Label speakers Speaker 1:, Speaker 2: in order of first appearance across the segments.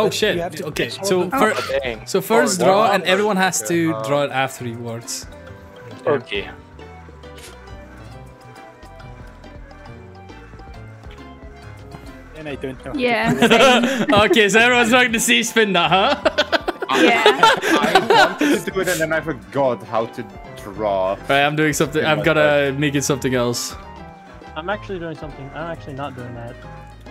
Speaker 1: Oh
Speaker 2: But
Speaker 1: shit.
Speaker 2: to
Speaker 1: Okay, so
Speaker 2: of
Speaker 1: fir-
Speaker 3: Oh,
Speaker 1: so first
Speaker 3: Oh,
Speaker 1: draw,
Speaker 3: wow.
Speaker 1: and everyone has to
Speaker 3: Uh,
Speaker 1: draw it afterwards.
Speaker 3: Okay.
Speaker 2: And I don't know.
Speaker 4: Yeah. same.
Speaker 1: okay, so everyone's not gonna see Spinda, huh?
Speaker 4: yeah.
Speaker 5: I wanted to do it and then I forgot how to draw.
Speaker 1: Right, I'm doing something. I'm gonna make it something else.
Speaker 6: I'm actually doing something. I'm actually not doing that.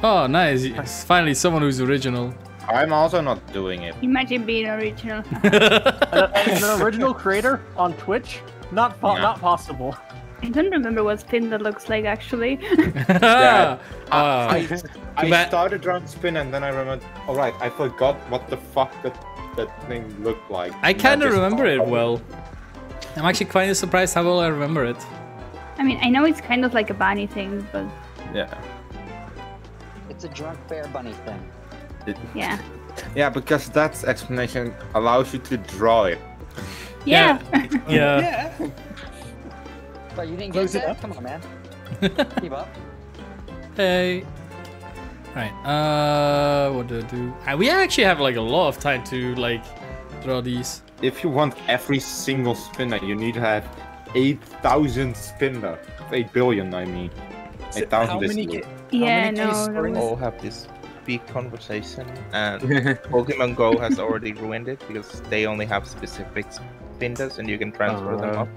Speaker 1: Oh, nice. Finally someone who's original.
Speaker 5: I'm also not doing it.
Speaker 4: Imagine being original.
Speaker 6: An, an original creator on Twitch? Not po-
Speaker 5: Yeah.
Speaker 6: not possible.
Speaker 4: I don't remember what Spinda looks like actually.
Speaker 1: Ah,
Speaker 5: I, I
Speaker 1: But-
Speaker 5: started drawing spin and then I remembered. All right, I forgot what the fuck that that thing looked like.
Speaker 1: I kind of remember it well. I'm actually quite surprised how well I remember it.
Speaker 4: I mean, I know it's kind of like a bunny thing, but
Speaker 5: Yeah.
Speaker 7: It's a drunk bear bunny thing.
Speaker 4: Yeah.
Speaker 5: Yeah, because that explanation allows you to draw it.
Speaker 4: Yeah.
Speaker 1: Yeah.
Speaker 7: But you didn't
Speaker 2: Close
Speaker 7: get
Speaker 2: it
Speaker 7: that?
Speaker 2: up.
Speaker 7: Come on, man. Keep up.
Speaker 1: Hey. Right. Uh, what do I do? Uh, we actually have like a lot of time to like draw these.
Speaker 5: If you want every single spinner, you need to have 8,000 spinner. 8 billion, I mean.
Speaker 2: So
Speaker 5: 8,000
Speaker 2: how
Speaker 5: is
Speaker 2: many
Speaker 5: good.
Speaker 2: ca-
Speaker 4: Yeah,
Speaker 2: many
Speaker 4: no.
Speaker 2: cases
Speaker 4: that
Speaker 2: are
Speaker 8: all have this big conversation, and Pokemon Go has already ruined it because they only have specific Spindas and you can transfer them
Speaker 3: Uh,
Speaker 8: up.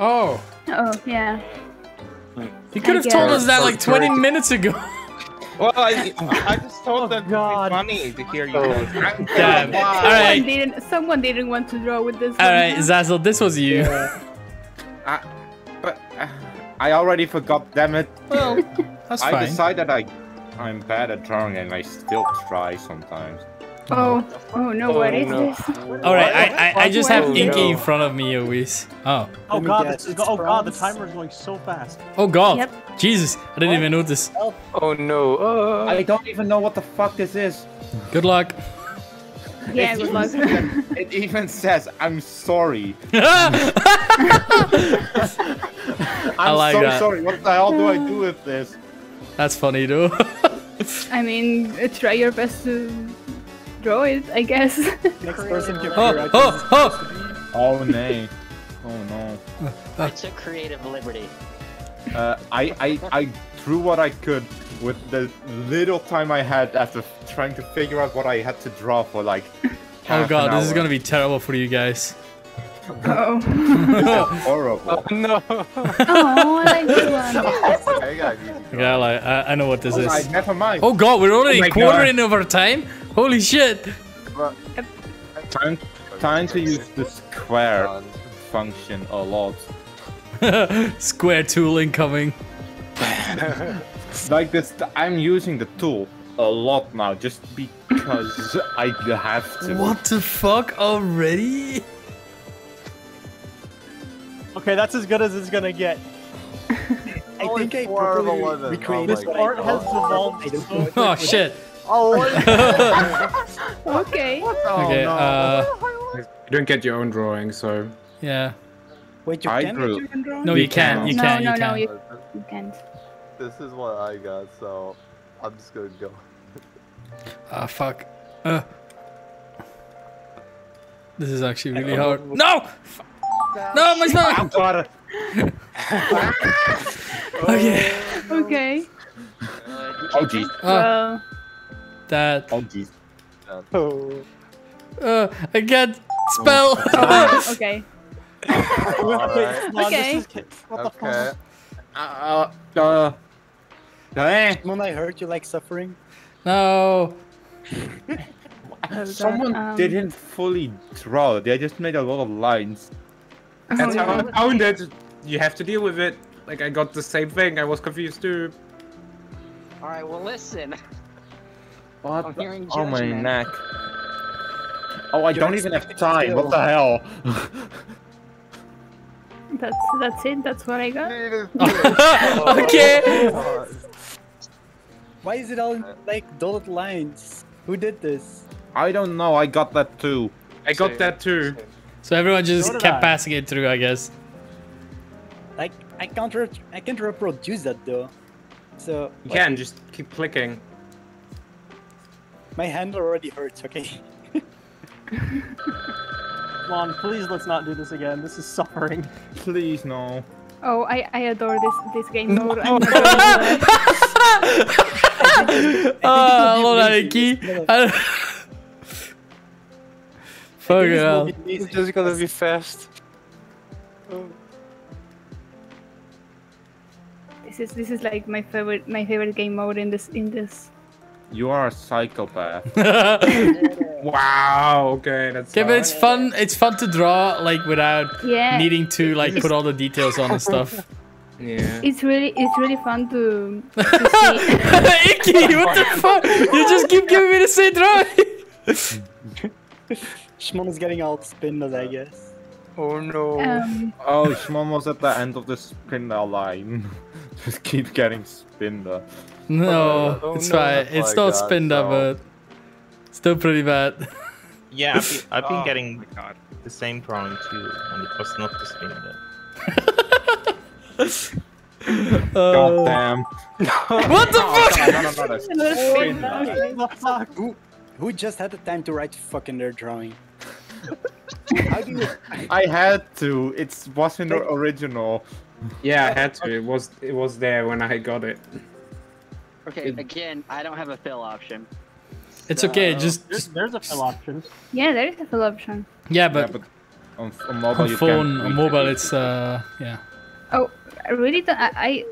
Speaker 1: Oh,
Speaker 4: Oh, yeah.
Speaker 1: you could have told us that like 20 minutes ago.
Speaker 8: Well, I, I just thought that would
Speaker 6: God.
Speaker 8: be funny to hear you.
Speaker 3: Oh.
Speaker 8: guys.
Speaker 1: Damn. All
Speaker 4: Someone didn't. Someone didn't want to draw with this.
Speaker 1: All
Speaker 4: one,
Speaker 1: right. Zazzle, this was you.
Speaker 5: I, but uh, I already forgot, damn it.
Speaker 1: Well, that's
Speaker 5: I
Speaker 1: fine.
Speaker 5: decided I, I'm bad at drawing and I still try sometimes.
Speaker 4: Oh, oh no! What
Speaker 3: Oh,
Speaker 4: is
Speaker 3: no.
Speaker 4: this?
Speaker 1: All right, I, I, I just have
Speaker 4: Oh,
Speaker 1: Inky
Speaker 3: no.
Speaker 1: in front of me always. Oh,
Speaker 6: Oh god, this is, oh god, the timer is going so fast.
Speaker 1: oh God,
Speaker 4: Yep.
Speaker 1: Jesus, I didn't even notice.
Speaker 3: Oh no. Uh,
Speaker 5: I don't even know what the fuck this is.
Speaker 1: Good luck.
Speaker 4: Yeah,
Speaker 5: It
Speaker 4: good
Speaker 5: even
Speaker 4: luck.
Speaker 5: says- it even says, I'm sorry. I'm
Speaker 1: like
Speaker 5: so
Speaker 1: that.
Speaker 5: sorry. What the hell do I do with this?
Speaker 1: That's funny though.
Speaker 4: I mean, try your best to draw it, I guess.
Speaker 2: Next person can
Speaker 1: oh, oh, oh.
Speaker 2: supposed to be.
Speaker 5: Oh, nay. Oh, no.
Speaker 7: I took creative liberty.
Speaker 5: Uh, I, I, I drew what I could with the little time I had after trying to figure out what I had to draw for like.
Speaker 1: Oh God,
Speaker 5: an
Speaker 1: this is gonna be terrible for you guys.
Speaker 4: Oh.
Speaker 5: horrible.
Speaker 3: oh no.
Speaker 4: oh, I like this one.
Speaker 5: I got easy.
Speaker 1: Yeah, like I, I know what this
Speaker 5: Alright,
Speaker 1: is.
Speaker 5: never mind.
Speaker 1: Oh God, we're already
Speaker 5: Oh my
Speaker 1: quarter
Speaker 5: God.
Speaker 1: in of our time. Holy shit!
Speaker 5: Time, time to use the square function a lot.
Speaker 1: Square tool incoming.
Speaker 5: Like this, I'm using the tool a lot now, just because I have to.
Speaker 1: What the fuck already?
Speaker 6: Okay, that's as good as it's gonna get.
Speaker 2: I
Speaker 9: Only
Speaker 2: think I
Speaker 9: four of
Speaker 2: properly
Speaker 9: 11.
Speaker 2: recreated
Speaker 9: Oh
Speaker 6: This
Speaker 9: my
Speaker 6: art has evolved so
Speaker 2: know what-
Speaker 1: Oh shit.
Speaker 9: Oh,
Speaker 4: Okay.
Speaker 1: Okay. Uh,
Speaker 9: You don't get your own drawing, so
Speaker 1: yeah.
Speaker 2: Wait, you
Speaker 5: I
Speaker 2: can
Speaker 5: drew-
Speaker 2: get your own drawing?
Speaker 1: No, you can't. You
Speaker 4: no,
Speaker 1: can't.
Speaker 4: no,
Speaker 1: You
Speaker 4: no,
Speaker 1: can't.
Speaker 4: you, you can't.
Speaker 9: this is what I got, so I'm just gonna go.
Speaker 1: Ah, fuck. Uh. This is actually really hard. No! F- No, my spell!
Speaker 5: God.
Speaker 1: Okay.
Speaker 4: Okay.
Speaker 5: Oh jeez.
Speaker 1: Uh, that.
Speaker 5: Oh jeez.
Speaker 2: Oh.
Speaker 1: Uh, I can't spell.
Speaker 4: oh, okay.
Speaker 9: Alright.
Speaker 6: No,
Speaker 4: Okay.
Speaker 6: This is, what the
Speaker 9: Okay.
Speaker 6: fuck?
Speaker 5: Uh, uh, eh.
Speaker 2: When I heard you like suffering,
Speaker 1: no.
Speaker 5: Someone
Speaker 4: Um,
Speaker 5: didn't fully draw. They just made a lot of lines.
Speaker 9: That's how. I found it. You have to deal with it. Like I got the same thing. I was confused too.
Speaker 7: Alright, well listen.
Speaker 5: What?
Speaker 7: I'm hearing
Speaker 5: oh my neck. Oh, I don't even have time. What the hell?
Speaker 4: That's that's it. That's what I got.
Speaker 1: okay.
Speaker 2: why is it all in, like dotted lines? Who did this?
Speaker 5: I don't know. I got that too.
Speaker 9: I got that too.
Speaker 1: So everyone just
Speaker 6: So
Speaker 1: kept
Speaker 6: I.
Speaker 1: passing it through, I guess.
Speaker 2: Like I can't re- I can't reproduce that though. So
Speaker 9: You can just keep clicking.
Speaker 2: My hand already hurts. Okay.
Speaker 6: Come on, please let's not do this again. This is suffering.
Speaker 5: Please no.
Speaker 4: Oh, I, I adore this this game mode. I'm not gonna lie.
Speaker 1: Hello, Nike. Fuck
Speaker 2: This will
Speaker 1: hell.
Speaker 3: It's just gonna be fast.
Speaker 4: This is this is like my favorite my favorite game mode in this in this.
Speaker 5: You are a psychopath.
Speaker 9: Wow. Okay, that's.
Speaker 1: Okay, but it's fun. It's fun to draw like without
Speaker 4: Yeah.
Speaker 1: needing to like put all the details on and stuff.
Speaker 3: Yeah.
Speaker 4: It's really it's really fun to, to see.
Speaker 1: Icky, what the fuck? You just keep giving me the same drawing.
Speaker 2: Shmon is getting all spinned, I guess.
Speaker 3: Oh no.
Speaker 4: Um,
Speaker 5: oh, Shmon was at the end of the spinner line. Just keep getting Spinda.
Speaker 1: No,
Speaker 3: Oh,
Speaker 1: it's
Speaker 3: no.
Speaker 1: fine.
Speaker 3: Oh
Speaker 1: It's
Speaker 3: my
Speaker 1: not
Speaker 3: God,
Speaker 1: Spinda,
Speaker 3: no.
Speaker 1: but still pretty bad.
Speaker 8: Yeah, I've been, I've been
Speaker 9: Oh
Speaker 8: getting the same drawing too, and it was not the spin.
Speaker 5: God
Speaker 1: Uh,
Speaker 5: damn.
Speaker 1: what the fuck?
Speaker 2: Who just had the time to write fucking their drawing? How do you?
Speaker 5: I had to. It wasn't original.
Speaker 9: Yeah, I had to. It was it was there when I got it.
Speaker 7: Okay, again, I don't have a fill option.
Speaker 1: It's okay. Just,
Speaker 6: There's,
Speaker 1: just
Speaker 6: there's a fill option.
Speaker 4: yeah, there is a full option.
Speaker 1: yeah,
Speaker 5: Yeah,
Speaker 1: but
Speaker 5: but on, on mobile
Speaker 1: on
Speaker 5: you
Speaker 1: phone,
Speaker 5: can
Speaker 1: on mobile, it's uh, yeah.
Speaker 4: Oh, I really don't. I, I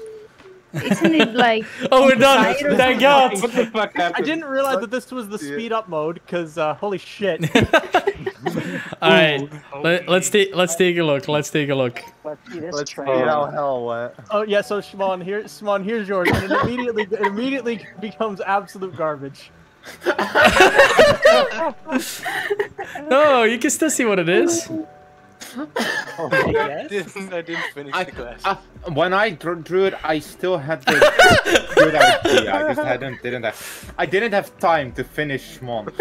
Speaker 4: isn't it like?
Speaker 1: Oh, we're done.
Speaker 4: Tired of
Speaker 1: Thank God.
Speaker 9: What the fuck
Speaker 6: I didn't realize that this was the speed up mode because uh, holy shit.
Speaker 1: All right, Let, let's take let's take a look. Let's take a look.
Speaker 7: Let's see this
Speaker 3: Let's see
Speaker 7: train.
Speaker 3: how hell went.
Speaker 6: Oh yeah, so Shmon, here, Shmon, here's yours, and it immediately, it immediately becomes absolute garbage.
Speaker 1: No, you can still see what it is.
Speaker 2: Oh, I guess.
Speaker 3: didn't, I didn't finish
Speaker 5: I,
Speaker 3: the class.
Speaker 5: I, uh, when I drew, drew it, I still had the good idea. I just hadn't didn't have. I didn't have time to finish Shmon.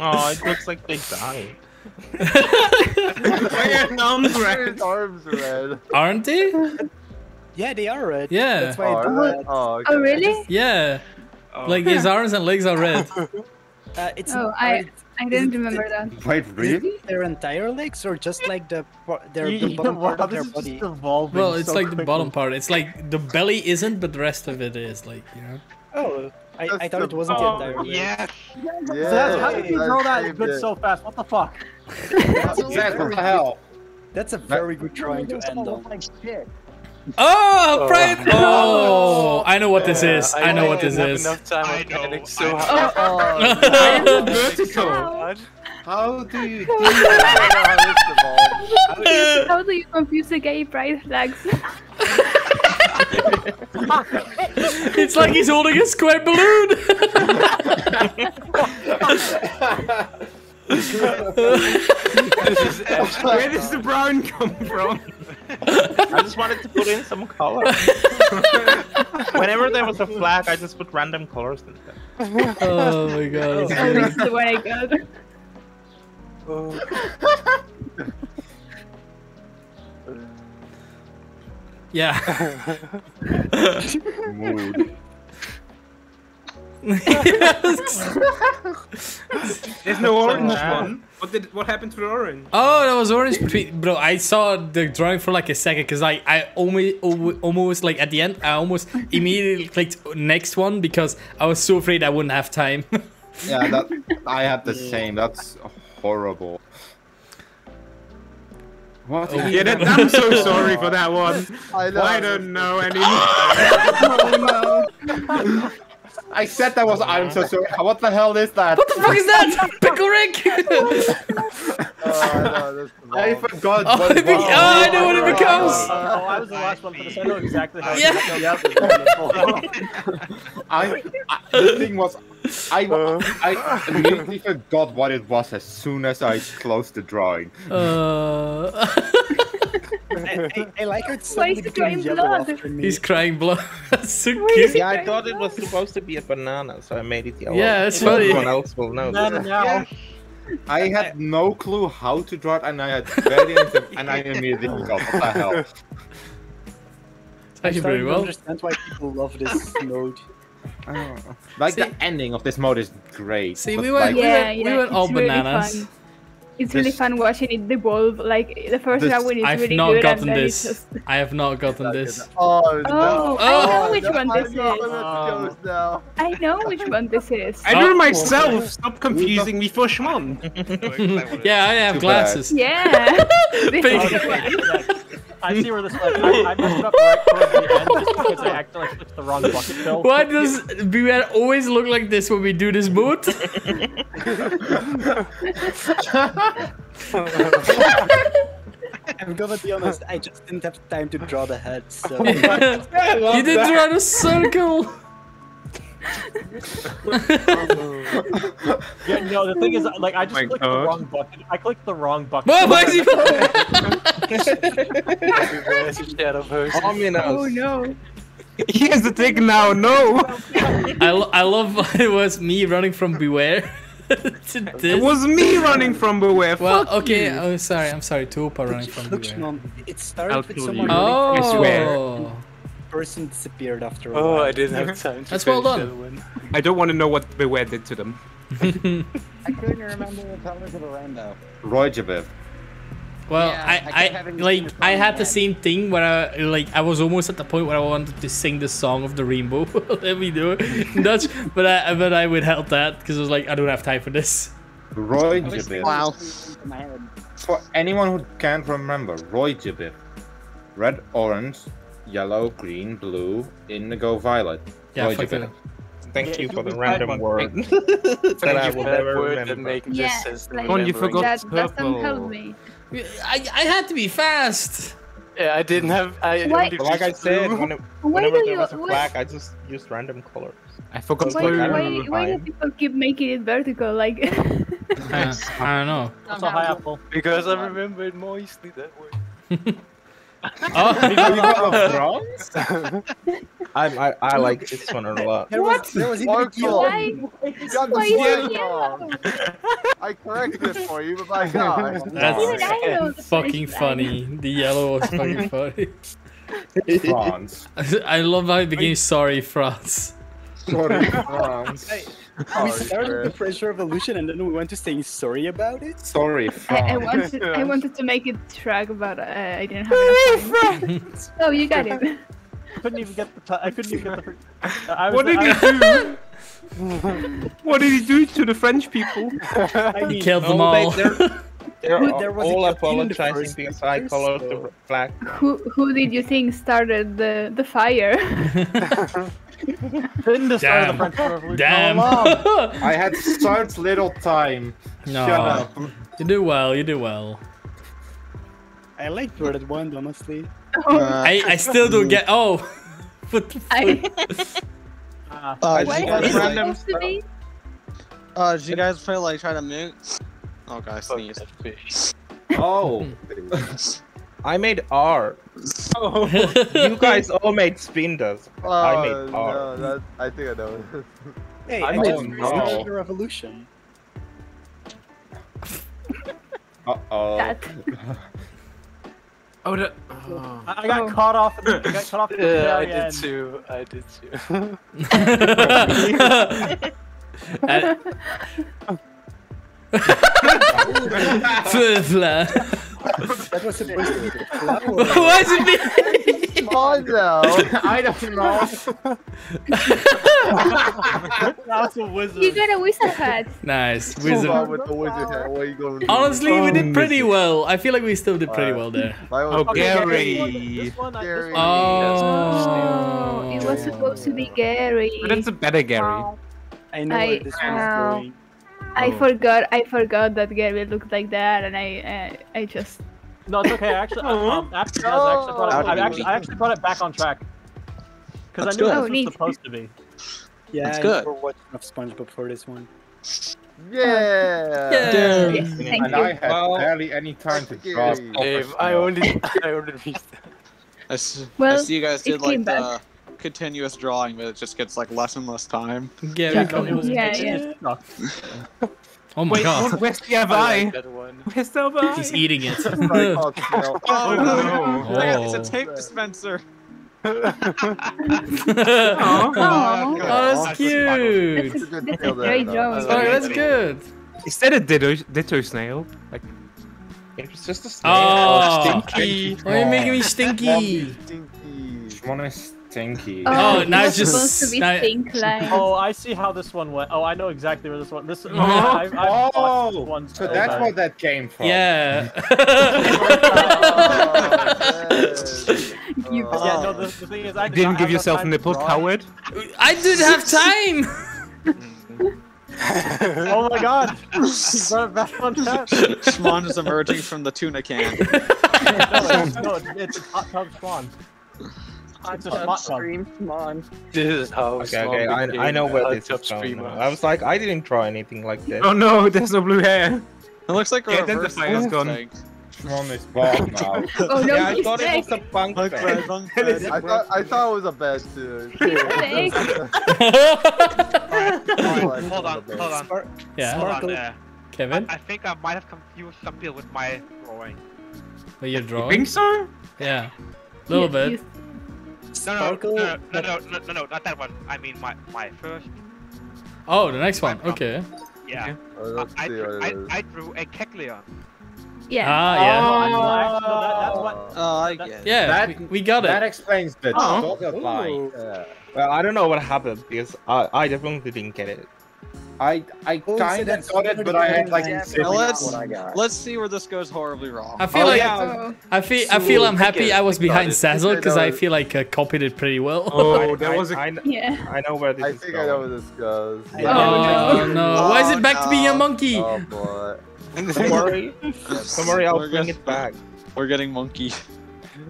Speaker 8: Oh, it looks like they died.
Speaker 3: His arms red.
Speaker 1: Aren't they?
Speaker 2: Yeah, they are red.
Speaker 1: Yeah.
Speaker 2: That's why I do
Speaker 3: Oh, oh, okay.
Speaker 4: Oh really?
Speaker 1: Yeah. Like his arms and legs are red.
Speaker 2: Uh, it's
Speaker 4: Oh,
Speaker 2: not-
Speaker 4: I I didn't
Speaker 2: it-
Speaker 4: remember that.
Speaker 5: Wait, really?
Speaker 2: their entire legs or just like the their
Speaker 6: You-
Speaker 2: the
Speaker 6: you-
Speaker 2: bottom part of their body?
Speaker 1: Well, it's
Speaker 6: so
Speaker 1: like the bottom part. It's like the belly isn't, but the rest of it is. Like you know.
Speaker 2: Oh, I, I thought it wasn't the
Speaker 3: oh,
Speaker 2: entire leg.
Speaker 3: Yeah.
Speaker 6: So that's, how did you
Speaker 3: I
Speaker 6: know that
Speaker 3: saved
Speaker 6: good so fast? What the fuck?
Speaker 5: Exactly. What the hell?
Speaker 2: That's a very good drawing to end on.
Speaker 7: like shit.
Speaker 1: Oh, right. Oh, oh I know what this is. I know what this is.
Speaker 3: Enough time
Speaker 8: I know,
Speaker 3: panic,
Speaker 8: I
Speaker 3: so
Speaker 8: know. Oh, oh.
Speaker 3: how-
Speaker 9: vertical.
Speaker 3: God.
Speaker 5: How do you?
Speaker 3: Don't know how this evolved.
Speaker 4: How do you confuse the gay pride flags?
Speaker 1: It's like he's holding a square balloon.
Speaker 3: This is
Speaker 9: Where does the brown come from?
Speaker 8: I just wanted to put in some color. Whenever there was a flag, I just put random colors in there.
Speaker 1: oh my god.
Speaker 4: this is what I got.
Speaker 1: Yeah.
Speaker 5: Mood.
Speaker 9: There's no orange
Speaker 8: Yeah.
Speaker 9: one. What did what happened to the orange?
Speaker 1: Oh, that was orange between. Bro, I saw the drawing for like a second because I, I almost, almost like at the end, I almost immediately clicked next one because I was so afraid I wouldn't have time.
Speaker 5: Yeah, that I had the same. That's horrible. What?
Speaker 9: Oh, yeah, that, I'm so sorry for that one.
Speaker 3: I know.
Speaker 9: I don't know anymore.
Speaker 5: I said that was. I'm so sorry. What the hell is that?
Speaker 1: what the fuck is that? Pickle Rick!
Speaker 3: Oh, I
Speaker 5: I forgot.
Speaker 1: Oh,
Speaker 5: what
Speaker 1: it be-
Speaker 5: was-
Speaker 1: oh, I know what it becomes.
Speaker 6: Oh, I was the last one for this. I know exactly how.
Speaker 1: Yeah.
Speaker 6: Yep.
Speaker 5: I, I the thing was, I I immediately forgot what it was as soon as I closed the drawing.
Speaker 1: Uh,
Speaker 2: I, I, I like how it's
Speaker 4: Why is he crying blood?
Speaker 1: he's crying blood. That's so
Speaker 4: Why
Speaker 1: cute.
Speaker 8: Yeah, I
Speaker 4: crying
Speaker 8: thought it was supposed to be a banana, so I made it yellow.
Speaker 1: Yeah, that's funny.
Speaker 8: Everyone else will know.
Speaker 6: Now,
Speaker 8: this.
Speaker 6: now.
Speaker 5: I had no clue how to draw it, and I had very and I immediately forgot what the hell.
Speaker 1: It's
Speaker 2: I'm
Speaker 1: actually
Speaker 2: starting
Speaker 1: well.
Speaker 2: understand why people love this mode. Oh.
Speaker 5: Like
Speaker 1: See-
Speaker 5: the ending of this mode is great.
Speaker 1: See, we were-
Speaker 5: like,
Speaker 1: we
Speaker 4: yeah,
Speaker 1: went-
Speaker 4: yeah,
Speaker 1: we went all
Speaker 4: it's really
Speaker 1: bananas.
Speaker 4: fun. It's really fun watching it evolve. Like the first
Speaker 5: This-
Speaker 4: round when it's
Speaker 1: I've
Speaker 4: really
Speaker 1: not
Speaker 4: good,
Speaker 1: gotten
Speaker 4: and then
Speaker 1: this.
Speaker 4: it's just.
Speaker 1: I have not gotten this.
Speaker 3: Oh,
Speaker 4: Oh,
Speaker 3: no.
Speaker 4: I know oh. which
Speaker 3: no,
Speaker 4: one
Speaker 3: I
Speaker 4: this
Speaker 3: know
Speaker 4: is.
Speaker 3: where this goes now.
Speaker 4: I know which one this is.
Speaker 9: I do
Speaker 1: Oh.
Speaker 9: it myself. Oh. Stop confusing me for Shmon.
Speaker 1: Yeah, I have
Speaker 5: Too bad.
Speaker 1: glasses.
Speaker 4: Yeah. This
Speaker 1: Big-
Speaker 4: is the one.
Speaker 6: I see where this went. I, I messed up right towards the end just because I accidentally clicked the wrong bucket fill.
Speaker 1: Why does Beware always look like this when we do this mode?
Speaker 2: I'm gonna be honest, I just didn't have time to draw the head, so...
Speaker 1: you did draw the circle.
Speaker 6: Yeah, no, the thing is, like, I just
Speaker 9: my
Speaker 6: clicked the wrong bucket. I clicked the wrong bucket.
Speaker 1: Whoa, why is he?
Speaker 8: Ominous.
Speaker 4: Oh no.
Speaker 9: He has to take now. No,
Speaker 1: I, lo- I love it was me running from Beware to
Speaker 9: it was me running from Beware.
Speaker 1: Well,
Speaker 9: Fuck
Speaker 1: okay,
Speaker 9: you.
Speaker 1: I'm sorry, I'm sorry, Tuopa running from
Speaker 2: Look,
Speaker 1: Beware.
Speaker 2: Shmon, it started
Speaker 9: I'll
Speaker 2: with
Speaker 9: kill
Speaker 2: someone
Speaker 9: you.
Speaker 2: running
Speaker 9: I
Speaker 2: from
Speaker 9: swear.
Speaker 1: Oh,
Speaker 2: the person disappeared after a
Speaker 10: Oh,
Speaker 2: while.
Speaker 10: I didn't have time to
Speaker 1: That's well
Speaker 10: finish
Speaker 1: done.
Speaker 10: that.
Speaker 9: I don't want to know what Beware did to them.
Speaker 5: I couldn't remember the colors of the rainbow. Roy G. Biv.
Speaker 1: Well,
Speaker 7: Yeah, I
Speaker 1: I, I, like I had the same thing where I like I was almost at the point where I wanted to sing the song of the rainbow. Let me do it in Dutch, but I but I withheld that because I was like I don't have time for this.
Speaker 5: Roy G. Biv.
Speaker 7: Wow.
Speaker 5: For anyone who can't remember, Roy G. Biv. Red, orange, yellow, green, blue, indigo, violet.
Speaker 1: Yeah,
Speaker 5: Roy
Speaker 1: fuck
Speaker 5: G. Biv.
Speaker 1: it.
Speaker 8: Thank you for the random
Speaker 10: one.
Speaker 8: word
Speaker 10: Thank
Speaker 8: that I
Speaker 10: you
Speaker 8: will
Speaker 10: for that
Speaker 8: never
Speaker 10: word that
Speaker 8: remember.
Speaker 4: Yeah,
Speaker 10: just
Speaker 4: like-
Speaker 9: Come on, you forgot
Speaker 4: That doesn't
Speaker 9: purple.
Speaker 4: help me.
Speaker 1: I, I had to be fast.
Speaker 10: Yeah, I didn't have. I
Speaker 4: Why-
Speaker 10: only
Speaker 8: like I
Speaker 10: just
Speaker 8: said, when it, whenever there
Speaker 4: you?
Speaker 8: was a
Speaker 4: Why,
Speaker 8: flag, I just used random colors.
Speaker 9: I forgot
Speaker 4: why,
Speaker 8: Like, I
Speaker 4: why,
Speaker 8: don't
Speaker 4: why do people keep making it vertical? Like.
Speaker 1: I, I don't know.
Speaker 6: That's a high apple.
Speaker 10: Because I remembered moistly that way.
Speaker 1: Oh,
Speaker 8: I, I, I like this one a lot.
Speaker 2: There was, there was even a yellow.
Speaker 4: Why?
Speaker 3: You got the
Speaker 4: Why is yellow?
Speaker 3: I corrected it for you, but my god.
Speaker 1: That's
Speaker 4: Even I know the
Speaker 1: fucking funny. The yellow was fucking funny.
Speaker 5: France.
Speaker 1: I love how it became sorry, France.
Speaker 5: Sorry, France.
Speaker 2: We
Speaker 3: Oh,
Speaker 2: started the French Revolution and then we went to saying sorry about it.
Speaker 5: Sorry,
Speaker 4: I, I
Speaker 5: France.
Speaker 4: wanted, I wanted to make it track, but uh, I didn't have enough time. oh, you got it.
Speaker 6: I couldn't even get the. T- I couldn't even get the. I was,
Speaker 9: What did
Speaker 6: I,
Speaker 9: he do? what did he do to the French people?
Speaker 2: I mean,
Speaker 1: Killed them
Speaker 8: No,
Speaker 1: all.
Speaker 8: they, they're, they're
Speaker 2: Who- there was
Speaker 8: all
Speaker 2: guillotine the
Speaker 8: apologizing because I
Speaker 2: place,
Speaker 8: colored
Speaker 2: so-
Speaker 8: the flag.
Speaker 4: Who who did you think started the the fire?
Speaker 6: couldn't have started the
Speaker 1: Damn.
Speaker 6: French Revolution.
Speaker 1: Damn.
Speaker 5: I had such little time.
Speaker 1: No.
Speaker 5: Shut up.
Speaker 1: You do well, you do well.
Speaker 2: I liked where it went, honestly.
Speaker 4: Oh,
Speaker 1: I, I still don't get. Oh! what the
Speaker 4: I,
Speaker 6: Ah.
Speaker 11: Uh,
Speaker 4: what
Speaker 11: did you guys
Speaker 4: this
Speaker 11: play,
Speaker 8: random
Speaker 4: supposed to be?
Speaker 11: uh, did you guys play like try to mute? Oh, guys,
Speaker 10: Fuck
Speaker 11: sneeze.
Speaker 5: Oh.
Speaker 8: I made R.
Speaker 9: Oh.
Speaker 8: You guys all made Spindas. I
Speaker 3: Oh,
Speaker 8: made R.
Speaker 3: no, that, I think I know.
Speaker 2: Hey,
Speaker 5: I
Speaker 2: I,
Speaker 5: made
Speaker 2: just
Speaker 5: no.
Speaker 2: the revolution.
Speaker 5: Uh-oh.
Speaker 4: That.
Speaker 9: Oh, the,
Speaker 6: I I got
Speaker 4: Oh.
Speaker 6: caught off. The, I got caught off the
Speaker 10: Yeah, I did
Speaker 6: end.
Speaker 10: too. I did too.
Speaker 1: And- Fla-
Speaker 2: That was supposed to be the flower.
Speaker 1: Why is it me?
Speaker 3: Oh no!
Speaker 5: I don't know.
Speaker 6: That's a wizard.
Speaker 4: You got a wizard hat.
Speaker 1: Nice,
Speaker 3: Come on
Speaker 1: wizard.
Speaker 3: with the wizard hat. What are you going to do?
Speaker 1: Honestly, we did pretty well. I feel like we still did pretty well there.
Speaker 3: Mine was
Speaker 9: Oh,
Speaker 3: pretty-
Speaker 9: Gary.
Speaker 6: This one, I- this
Speaker 3: Gary. Oh.
Speaker 6: one,
Speaker 4: Oh, it was supposed to be Gary.
Speaker 9: but that's a better Gary. Oh.
Speaker 2: I know
Speaker 4: I-
Speaker 2: where this one's
Speaker 4: ow.
Speaker 2: going.
Speaker 4: I
Speaker 5: Oh.
Speaker 4: forgot. I forgot that Gary looked like that, and I, uh, I just.
Speaker 6: No, it's okay. I actually, um, after this, I actually brought it, I actually, I actually brought it back on track. Because I
Speaker 11: That's
Speaker 6: knew
Speaker 11: good.
Speaker 6: this
Speaker 4: Oh,
Speaker 6: was
Speaker 4: neat.
Speaker 6: supposed to be.
Speaker 2: Yeah,
Speaker 11: That's
Speaker 2: I
Speaker 11: good.
Speaker 2: never watched enough SpongeBob for this one.
Speaker 3: Yeah.
Speaker 1: Yeah.
Speaker 4: Yes, thank
Speaker 5: And
Speaker 4: you.
Speaker 5: I had
Speaker 8: Well,
Speaker 5: barely any time to draw.
Speaker 10: Dave, I only, I only reached that.
Speaker 11: I s- I
Speaker 4: Well,
Speaker 11: see you guys
Speaker 4: it
Speaker 11: did
Speaker 4: came
Speaker 11: like
Speaker 4: back.
Speaker 11: The continuous drawing, but it just gets like less and less time.
Speaker 1: Gary,
Speaker 6: Yeah, no, it was.
Speaker 4: Yeah,
Speaker 6: it,
Speaker 4: yeah.
Speaker 6: It sucked.
Speaker 1: oh my
Speaker 9: Wait,
Speaker 1: god,
Speaker 9: what- where's the
Speaker 10: I
Speaker 9: eye?
Speaker 10: like.
Speaker 9: Where's the eye?
Speaker 1: he's eating it.
Speaker 3: Sorry, called Snow.
Speaker 11: Oh,
Speaker 9: no.
Speaker 11: I got- It's
Speaker 1: Oh.
Speaker 11: a tape dispenser.
Speaker 1: oh,
Speaker 4: Aw.
Speaker 1: that's cute.
Speaker 4: That's a, that's a great
Speaker 3: though.
Speaker 1: Oh, that's good.
Speaker 9: Is that a ditto, ditto snail? Like,
Speaker 8: It was just a snake.
Speaker 1: Oh,
Speaker 10: Stinky.
Speaker 1: Oh, you're making me stinky.
Speaker 3: Stinky.
Speaker 5: One is stinky.
Speaker 1: Oh, now
Speaker 4: it's
Speaker 1: it's just-
Speaker 4: supposed to be
Speaker 1: now-
Speaker 4: stink like.
Speaker 6: Oh, I see how this one went. Oh, I know exactly where this one. This.
Speaker 1: Oh.
Speaker 6: I've, I've watched this
Speaker 5: Oh,
Speaker 6: one
Speaker 5: so
Speaker 6: so
Speaker 5: that's
Speaker 6: bad.
Speaker 5: where that came from.
Speaker 1: Yeah.
Speaker 4: You-
Speaker 3: Oh,
Speaker 6: Yeah, no. The, the thing is, I did
Speaker 9: didn't
Speaker 6: not
Speaker 9: give yourself a
Speaker 6: enough
Speaker 9: nipple,
Speaker 6: time to draw.
Speaker 9: coward.
Speaker 1: I didn't have time.
Speaker 6: Oh my god! You back on track.
Speaker 11: Shmon is emerging from the tuna can.
Speaker 6: No, it's, no, it's, it's a hot tub swan. It's a.
Speaker 7: Stream, come on.
Speaker 10: This is how
Speaker 8: Okay, okay, I, I know where this is going. I was like, I didn't draw anything like this.
Speaker 9: Oh no, there's no blue hair.
Speaker 11: It looks like a
Speaker 9: Yeah,
Speaker 11: reverse
Speaker 9: identifier is gone.
Speaker 11: thing.
Speaker 5: One is bald now.
Speaker 4: Oh no,
Speaker 8: yeah, I
Speaker 4: he's
Speaker 8: thought it was a bunk
Speaker 11: Bunk
Speaker 8: bed.
Speaker 11: bed, bunk bed.
Speaker 3: I thought I thought it was a bed too.
Speaker 4: He's.
Speaker 3: Hold
Speaker 12: Hold on, hold on.
Speaker 1: yeah.
Speaker 12: Hold on there.
Speaker 1: Kevin,
Speaker 12: I, I think I might have confused something with my drawing.
Speaker 1: are you
Speaker 9: Think so?
Speaker 1: Yeah. A little
Speaker 4: You-
Speaker 1: bit.
Speaker 4: You-
Speaker 12: No, no,
Speaker 2: Sparkle.
Speaker 12: no, no, no, no, no, no, not that one. I mean my my first.
Speaker 1: Oh, the next one. Okay.
Speaker 12: Yeah.
Speaker 3: Oh,
Speaker 12: I,
Speaker 3: let's
Speaker 12: I, drew, I. I drew a Kecleon.
Speaker 4: Yeah.
Speaker 1: Ah, yeah.
Speaker 6: Oh, so that, that's what.
Speaker 11: Oh, I get.
Speaker 1: Yeah,
Speaker 5: That-
Speaker 1: we, we got
Speaker 5: That
Speaker 1: it.
Speaker 5: explains the
Speaker 9: Oh.
Speaker 5: dotted line.
Speaker 8: Well, I don't know what happened because I, I definitely didn't get it.
Speaker 5: I I
Speaker 2: Oh,
Speaker 5: kind of
Speaker 2: that's
Speaker 5: got it, but I had like
Speaker 2: Yeah,
Speaker 11: Now let's
Speaker 7: what I got.
Speaker 11: let's see where this goes horribly wrong.
Speaker 1: I feel
Speaker 5: Oh,
Speaker 1: like
Speaker 5: yeah.
Speaker 4: Oh.
Speaker 1: I feel I feel I'm happy I was behind
Speaker 3: it.
Speaker 1: Zazzle because I feel like I copied it pretty well.
Speaker 9: Oh,
Speaker 8: that
Speaker 9: there
Speaker 8: I-
Speaker 9: was a.
Speaker 8: I,
Speaker 4: Yeah.
Speaker 8: I know where this
Speaker 3: I
Speaker 8: is
Speaker 3: think
Speaker 8: going.
Speaker 3: I know where this goes.
Speaker 1: Oh no! Why is it back to oh, being a monkey?
Speaker 3: Oh boy.
Speaker 8: Don't worry. Don't worry, I'll
Speaker 11: We're
Speaker 8: bring it back.
Speaker 11: We're getting monkey.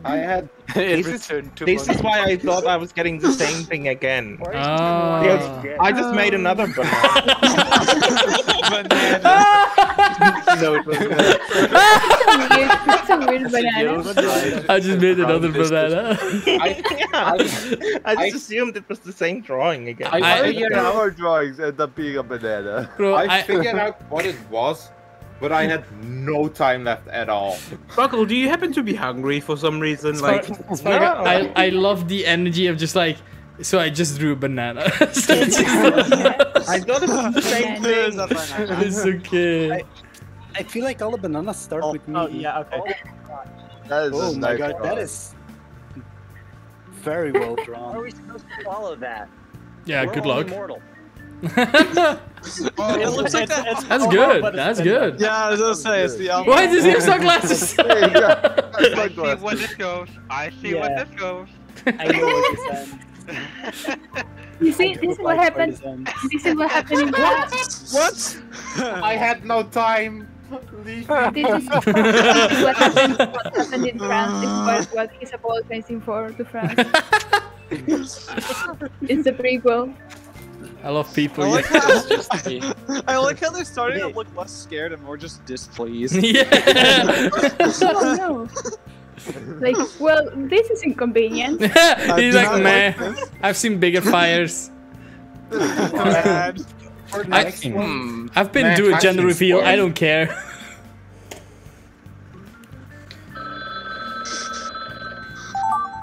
Speaker 5: I had
Speaker 10: it
Speaker 8: This is- This is why I thought I was getting the same thing again. Because I just made
Speaker 4: Oh.
Speaker 8: another banana.
Speaker 10: no, it was
Speaker 4: it's a weird banana.
Speaker 1: I just made another banana.
Speaker 8: I, yeah, I just assumed it was the same drawing again.
Speaker 5: I-
Speaker 3: I
Speaker 1: I-
Speaker 3: figured out our drawings end up being a banana.
Speaker 1: Bro,
Speaker 5: I
Speaker 1: I,
Speaker 5: figured out what it was, but I had no time left at all.
Speaker 9: Buckle, do you happen to be hungry for some reason? Like,
Speaker 1: Spark- I, I love the energy of just like. So I just drew a banana. So just-
Speaker 8: I thought it was the same
Speaker 4: Banana.
Speaker 8: thing.
Speaker 1: it's okay.
Speaker 2: I I, feel like all the bananas start
Speaker 6: Oh,
Speaker 2: with me.
Speaker 6: oh yeah, okay.
Speaker 3: Oh, that is
Speaker 2: Oh my
Speaker 3: nice
Speaker 2: god, that
Speaker 3: drawing.
Speaker 2: very well drawn.
Speaker 7: How are we supposed to follow that?
Speaker 1: Yeah,
Speaker 7: We're
Speaker 1: good
Speaker 7: all
Speaker 1: luck.
Speaker 7: immortal.
Speaker 11: Oh, it looks like that.
Speaker 6: it's
Speaker 1: That's
Speaker 6: all
Speaker 1: good,
Speaker 6: over, but it's
Speaker 1: good.
Speaker 11: Yeah, I was gonna say it's the album.
Speaker 1: Why does he have sunglasses?
Speaker 3: There you go.
Speaker 12: I see
Speaker 3: Sunglasses.
Speaker 12: where this goes. I see
Speaker 2: Yeah.
Speaker 12: where this goes.
Speaker 2: I know what this.
Speaker 4: You see, this is what happened. This is what happened in France.
Speaker 5: What? I had no time.
Speaker 4: This is, this is what happened. What happened in France is what, what he's apologizing for to France. it's a prequel.
Speaker 1: I love
Speaker 11: I
Speaker 1: people.
Speaker 11: like,
Speaker 1: yeah.
Speaker 11: how, I like how they're starting to look less scared and more just displeased.
Speaker 1: yeah.
Speaker 4: Oh no. Like, well, this is inconvenient.
Speaker 1: He's
Speaker 11: do
Speaker 1: like,
Speaker 11: not
Speaker 1: man,
Speaker 11: like this."
Speaker 1: I've seen bigger fires.
Speaker 11: Bad.
Speaker 1: I,
Speaker 10: Hmm.
Speaker 1: I've been
Speaker 5: Man,
Speaker 1: doing gender
Speaker 5: fashion
Speaker 1: reveal. I don't care.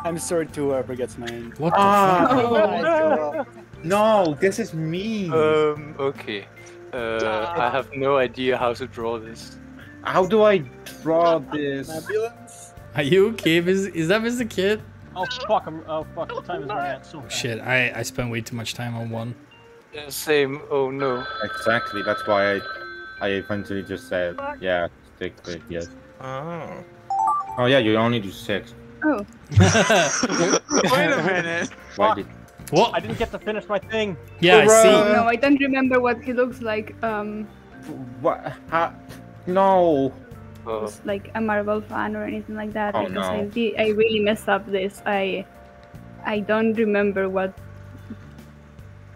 Speaker 2: I'm sorry to whoever gets mine.
Speaker 1: What the
Speaker 5: Ah,
Speaker 4: Oh.
Speaker 5: No, this is me.
Speaker 10: Um, okay. Uh, I have no idea how to draw this.
Speaker 5: How do I draw this?
Speaker 2: Ambulance?
Speaker 1: Are you okay? Is, is that Mr. Kid?
Speaker 6: Oh fuck! I'm, oh fuck! The time is running out so.
Speaker 1: Shit, I, I spent way too much time on one.
Speaker 10: Uh, same. Oh no.
Speaker 5: Exactly. That's why I, I eventually just said, yeah, stick with yes.
Speaker 8: Oh.
Speaker 5: Oh yeah, you only do six.
Speaker 4: Oh.
Speaker 11: Wait a minute.
Speaker 5: Why did?
Speaker 1: What?
Speaker 6: I didn't get to finish my thing.
Speaker 1: Yeah, I see.
Speaker 4: Oh, no, I don't remember what he looks like. Um,
Speaker 5: What? How? No.
Speaker 4: Was like a Marvel fan or anything like that.
Speaker 5: Oh,
Speaker 4: because I,
Speaker 5: no.
Speaker 4: did, I really messed up this. I I don't remember what.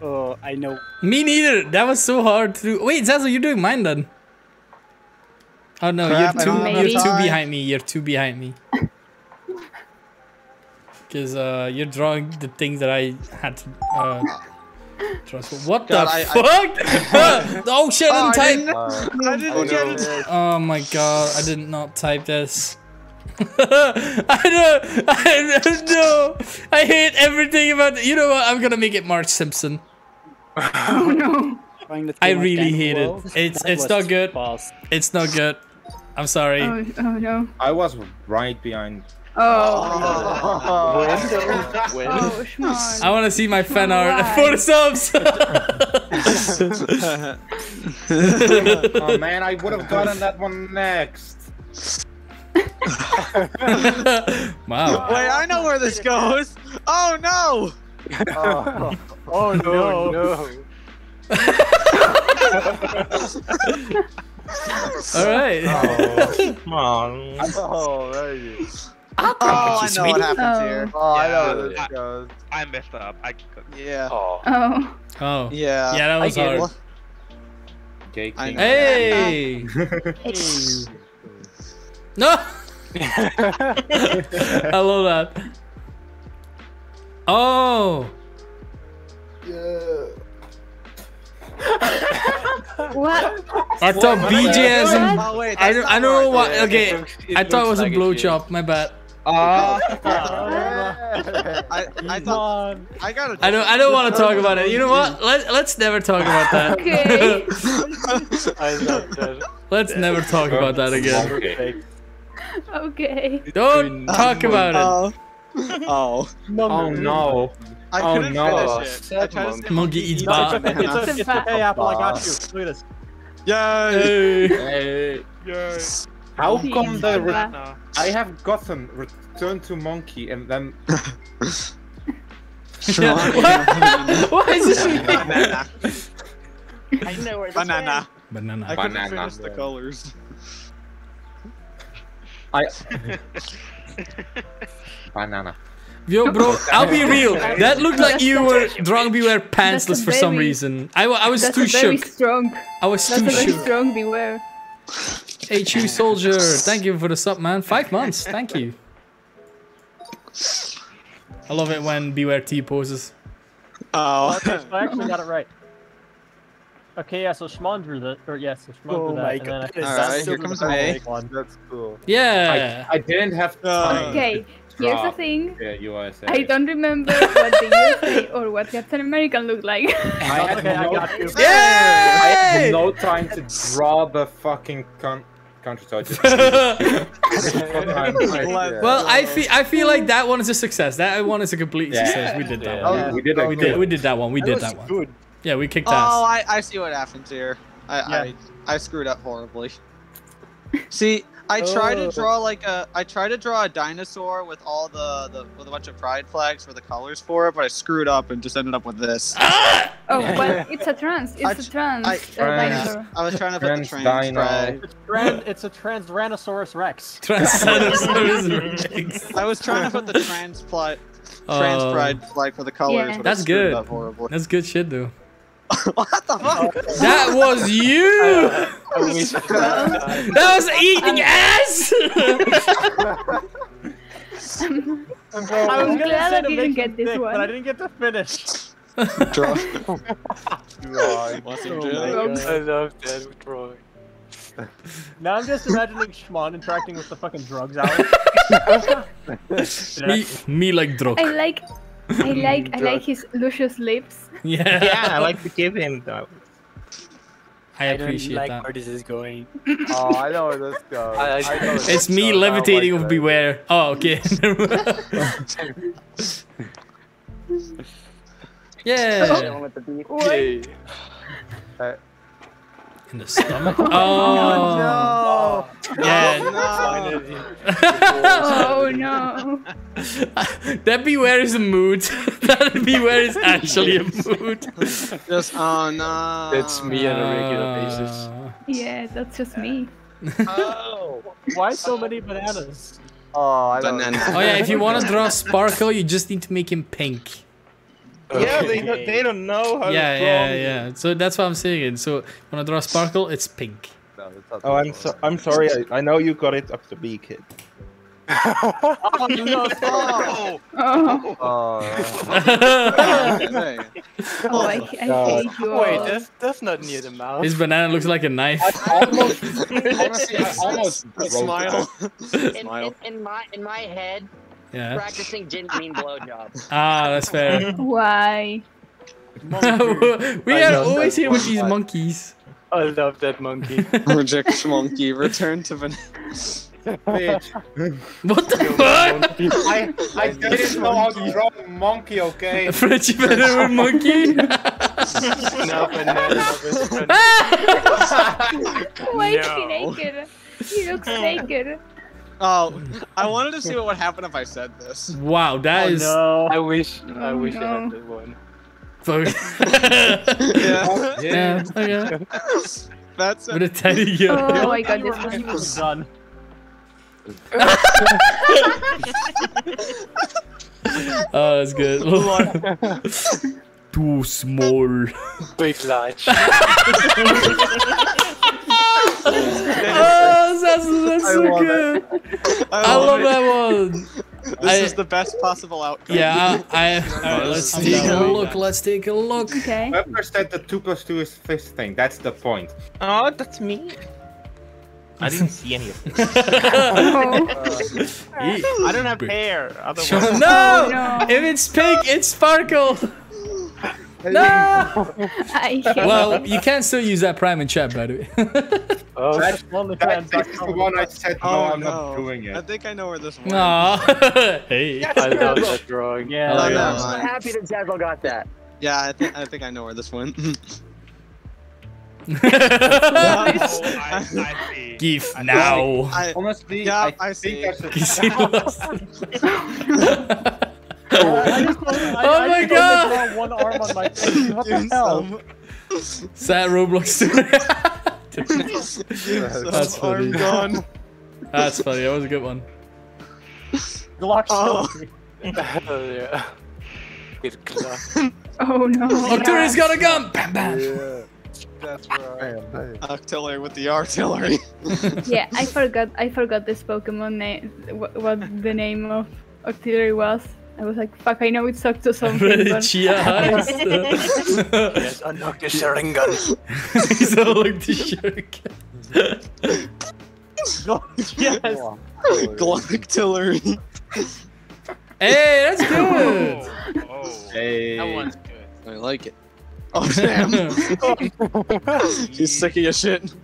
Speaker 2: Oh, I know.
Speaker 1: Me neither. That was so hard to do. Wait, Zazzle, you're doing mine then. Oh no,
Speaker 11: Crap,
Speaker 1: you're two. You're two behind me. You're two behind me. Because uh, you're drawing the things that I had to uh, draw. So what
Speaker 11: God,
Speaker 1: the
Speaker 11: I-
Speaker 1: fuck? oh shit! I didn't type.
Speaker 3: Uh,
Speaker 11: I didn't
Speaker 3: oh,
Speaker 11: get
Speaker 3: no.
Speaker 11: it.
Speaker 1: Oh my god! I did not type this. I don't. I don't know. I hate everything about. it. You know what? I'm gonna make it Marge Simpson.
Speaker 4: Oh no.
Speaker 1: I really
Speaker 2: kind of
Speaker 1: hate it. It's
Speaker 2: That
Speaker 1: it's not good.
Speaker 2: fast.
Speaker 1: It's not good. I'm sorry.
Speaker 4: Oh, oh no.
Speaker 5: I was right behind.
Speaker 4: Oh.
Speaker 3: Oh,
Speaker 4: Oh,
Speaker 1: I want to see my fan art
Speaker 4: Why?
Speaker 1: for subs.
Speaker 5: oh man, I would have gotten that one next.
Speaker 1: wow.
Speaker 11: Wait, I know where this goes. Oh no!
Speaker 3: oh,
Speaker 6: Oh no.
Speaker 3: no.
Speaker 1: All right.
Speaker 8: Oh, come on.
Speaker 3: Oh, Oh, there you
Speaker 11: oh. oh, I know what happens
Speaker 4: Oh.
Speaker 11: here.
Speaker 3: Oh, I know
Speaker 12: Yeah.
Speaker 3: where this goes.
Speaker 12: I messed up. I
Speaker 11: Yeah.
Speaker 10: Oh.
Speaker 4: Oh.
Speaker 1: Oh.
Speaker 11: Yeah.
Speaker 1: Yeah, that was
Speaker 11: get it.
Speaker 1: hard.
Speaker 5: Gay King.
Speaker 11: know.
Speaker 1: Hey. No. I love that. Oh. Yeah.
Speaker 4: what?
Speaker 1: I thought BJ has a.
Speaker 11: Oh wait,
Speaker 1: I don't, I don't know
Speaker 11: where
Speaker 1: what. Okay, I thought it was a
Speaker 10: blow like a
Speaker 1: blowjob. My bad.
Speaker 11: I, I thought I got a
Speaker 1: I don't. I don't want to talk about it. You know what? Let Let's never talk about that.
Speaker 4: Okay.
Speaker 10: I love that.
Speaker 1: let's never talk about that again.
Speaker 5: Okay.
Speaker 4: Okay.
Speaker 1: Don't talk about it.
Speaker 11: Oh. Oh.
Speaker 5: Oh, oh no.
Speaker 11: I
Speaker 5: Oh,
Speaker 11: couldn't
Speaker 5: no.
Speaker 11: finish it. I tried to skip
Speaker 1: Monkey eats
Speaker 6: No,
Speaker 1: bar.
Speaker 6: it's, a, it's, a,
Speaker 4: It's a
Speaker 6: it's
Speaker 4: fact.
Speaker 6: okay, Apple. I got you. Look at this.
Speaker 11: Yay!
Speaker 1: Hey.
Speaker 5: Hey. How
Speaker 4: He
Speaker 5: come the re-
Speaker 12: no.
Speaker 5: I have gotten return to monkey and then
Speaker 1: What? Why is this?
Speaker 11: Banana.
Speaker 2: I know where this
Speaker 11: Banana. I
Speaker 1: Banana.
Speaker 11: couldn't
Speaker 5: Banana.
Speaker 11: finish the colors.
Speaker 5: I banana.
Speaker 1: Yo, bro, I'll be real. That looked like you were drunk beware pantsless
Speaker 4: That's a
Speaker 1: for some reason. I, I was
Speaker 4: That's
Speaker 1: too
Speaker 4: a very
Speaker 1: shook.
Speaker 4: strong.
Speaker 1: I was
Speaker 4: That's
Speaker 1: too
Speaker 4: a very
Speaker 1: shook.
Speaker 4: strong beware.
Speaker 1: HU Soldier, thank you for the sub, man. Five months, thank you. I love it when Beware T poses.
Speaker 11: Oh.
Speaker 6: Okay, so I actually got it right. Okay, yeah, so Shmon drew that, or yes, so Shmon
Speaker 2: Oh
Speaker 6: drew that,
Speaker 2: my
Speaker 6: and then I
Speaker 2: God.
Speaker 6: think that's
Speaker 11: here comes
Speaker 6: back
Speaker 11: May.
Speaker 6: one.
Speaker 3: That's cool.
Speaker 1: Yeah.
Speaker 5: I, I didn't have uh, to.
Speaker 4: Okay, here's the thing.
Speaker 5: Yeah, USA.
Speaker 4: I don't remember what the USA or what Captain America looked like.
Speaker 5: I had,
Speaker 6: Okay, I got you.
Speaker 5: I had no time to draw the fucking con- country so I just-
Speaker 1: Well, I feel I feel like that one is a success. That one is a complete
Speaker 5: Yeah.
Speaker 1: success. We did that
Speaker 10: Yeah.
Speaker 1: one.
Speaker 5: Oh, we did that.
Speaker 1: We did we did that one. We
Speaker 2: That
Speaker 1: did
Speaker 2: was
Speaker 1: that one.
Speaker 2: good.
Speaker 1: Yeah, we kicked
Speaker 11: Oh,
Speaker 1: ass.
Speaker 11: I, I see what happens here. I,
Speaker 6: Yeah.
Speaker 11: I I screwed up horribly. See, I tried to
Speaker 2: Oh.
Speaker 11: draw like a I try to draw a dinosaur with all the, the with a bunch of pride flags for the colors for it, but I screwed up and just ended up with this.
Speaker 4: Oh, well, it's a trans. It's
Speaker 11: I-
Speaker 4: a trans
Speaker 11: I-
Speaker 4: uh,
Speaker 5: Trans-
Speaker 4: dinosaur.
Speaker 11: I was trying to put the
Speaker 5: Trans
Speaker 11: trans
Speaker 5: dino.
Speaker 11: flag.
Speaker 6: It's, tran- it's a Transranosaurus Rex.
Speaker 1: Transcendent.
Speaker 11: I was trying to put the trans flag trans
Speaker 1: Oh.
Speaker 11: pride flag for the colors,
Speaker 4: Yeah.
Speaker 1: That's good.
Speaker 11: up horribly.
Speaker 1: That's good shit, though.
Speaker 11: what the fuck?
Speaker 1: That was you. that was eating ass.
Speaker 6: I was
Speaker 4: I'm
Speaker 6: gonna
Speaker 4: glad I didn't
Speaker 6: make
Speaker 4: get this
Speaker 6: thick,
Speaker 4: one.
Speaker 6: but I didn't get to finish.
Speaker 11: Draw.
Speaker 3: Right.
Speaker 10: Oh I love that drawing.
Speaker 6: Now I'm just imagining Shmon interacting with the fucking drugs out.
Speaker 1: me, me like drunk.
Speaker 4: I like, I like, I like his luscious lips.
Speaker 1: Yeah.
Speaker 8: Yeah, I like to give him though.
Speaker 1: I
Speaker 2: I don't
Speaker 1: appreciate
Speaker 2: like
Speaker 1: that.
Speaker 2: where this is going.
Speaker 3: Oh, I know where this goes.
Speaker 10: I- I-
Speaker 3: I know where this
Speaker 1: It's me
Speaker 3: goes.
Speaker 1: Levitating
Speaker 3: like
Speaker 1: of
Speaker 3: that.
Speaker 1: Beware. Oh, okay. yeah.
Speaker 10: Yay.
Speaker 1: In the stomach. Oh. Yeah.
Speaker 4: Oh no!
Speaker 1: that Beware is a mood. that Beware is actually a mood.
Speaker 11: Just oh no.
Speaker 10: That's me on a regular basis.
Speaker 1: Uh,
Speaker 4: Yeah, that's just me.
Speaker 6: oh, why so many bananas?
Speaker 3: Oh, I know.
Speaker 11: Banana.
Speaker 1: Oh yeah, if you want to draw Sparkle, you just need to make him pink.
Speaker 8: Yeah, they don't, they don't know how
Speaker 1: Yeah,
Speaker 8: to draw.
Speaker 1: yeah, yeah. So that's what I'm saying. So when I draw Sparkle, it's pink.
Speaker 3: No,
Speaker 8: Oh, I'm so I'm sorry. I, I know you got it up to B, kid.
Speaker 6: oh no! Stop.
Speaker 4: Oh,
Speaker 3: Oh.
Speaker 11: Hey.
Speaker 4: oh I, I hate you all.
Speaker 10: Wait, that's that's not near the mouth.
Speaker 1: His banana looks like a knife.
Speaker 5: almost, honestly, I almost broke
Speaker 11: Smile.
Speaker 7: In,
Speaker 11: Smile.
Speaker 7: in, in my in my head,
Speaker 1: Yeah.
Speaker 7: practicing didn't mean blowjob.
Speaker 1: Ah, that's fair.
Speaker 4: Why?
Speaker 1: we
Speaker 10: I
Speaker 1: are always
Speaker 10: that
Speaker 1: here with these monkeys.
Speaker 10: I love that monkey.
Speaker 11: Reject monkey. Return to Van.
Speaker 5: Bitch.
Speaker 1: What the fuck?
Speaker 5: I, I didn't know how to draw a monkey, okay?
Speaker 1: Frenchie better with monkey?
Speaker 10: no, banana with friend.
Speaker 4: Why is he naked? He looks naked.
Speaker 11: Oh, I wanted to see what would happen if I said this.
Speaker 1: wow, that
Speaker 6: Oh
Speaker 1: is
Speaker 6: no!
Speaker 10: I wish I
Speaker 4: Oh,
Speaker 10: wish I had that one.
Speaker 1: fuck.
Speaker 11: Yeah.
Speaker 1: yeah, oh, okay.
Speaker 11: That's
Speaker 1: With a teddy girl.
Speaker 4: Oh my god, this
Speaker 6: were- he
Speaker 4: one.
Speaker 6: was done.
Speaker 1: Oh, that's good. Too small.
Speaker 10: Big large.
Speaker 1: Oh, that's, that's
Speaker 11: I
Speaker 1: so
Speaker 11: love
Speaker 1: good.
Speaker 11: I,
Speaker 1: I love
Speaker 11: it.
Speaker 1: that one.
Speaker 11: This
Speaker 1: I-
Speaker 11: is the best possible outcome.
Speaker 1: Yeah, I. I alright, let's take a look. Let's take a look.
Speaker 4: Okay.
Speaker 5: Whoever said the 2 plus 2 is fist thing, that's the point.
Speaker 8: Oh, that's me. I didn't see any of this.
Speaker 4: Oh.
Speaker 8: I don't have hair. Otherwise,
Speaker 1: Sure,
Speaker 4: Oh,
Speaker 1: no!
Speaker 4: no.
Speaker 1: If it's pink, it's sparkle. No! Well, you can still use that prime in chat, by the way.
Speaker 10: Oh,
Speaker 5: That's, that, this is the one I said, no,
Speaker 11: Oh
Speaker 5: I'm
Speaker 11: no!
Speaker 5: not doing it.
Speaker 11: I think I know where this went.
Speaker 1: Aw. hey.
Speaker 10: I love that drawing.
Speaker 6: Yeah.
Speaker 1: Oh, yeah.
Speaker 7: I'm
Speaker 11: mind.
Speaker 7: happy that Zazzle got that.
Speaker 11: Yeah, I think I think I know where this went.
Speaker 12: Oh, I, I see.
Speaker 1: Give
Speaker 12: I-
Speaker 1: now.
Speaker 11: I,
Speaker 5: Honestly,
Speaker 11: Yeah,
Speaker 5: I,
Speaker 11: I
Speaker 5: think
Speaker 11: see.
Speaker 5: Oh I should...
Speaker 1: Is he lost?
Speaker 6: I just I-
Speaker 1: Oh
Speaker 6: I
Speaker 1: my
Speaker 6: just wanted to
Speaker 1: God.
Speaker 6: one arm on my face. What the hell?
Speaker 11: some-
Speaker 1: Sad Roblox
Speaker 11: give some
Speaker 1: That's funny.
Speaker 11: arm gone.
Speaker 1: That's funny. That was a good one.
Speaker 6: Glock
Speaker 11: Oh.
Speaker 10: Hell yeah. With glass.
Speaker 4: Oh no.
Speaker 1: Octillery's got a gun. Bam bam.
Speaker 3: Yeah. That's right.
Speaker 11: Artillery with the artillery.
Speaker 4: Yeah, I forgot. I forgot this Pokemon name. What, what the name of Octillery was? I was like, fuck. I know it's Octo something. but-
Speaker 1: Chia heist.
Speaker 10: yes, unlock the Sharingan.
Speaker 1: He's all like the shirt.
Speaker 6: yes.
Speaker 11: Glock artillery.
Speaker 1: Hey, that's good.
Speaker 12: Oh, oh.
Speaker 5: Hey.
Speaker 10: That one's good.
Speaker 11: I like it. Oh damn! He's sick of your shit.